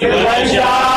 没关系啊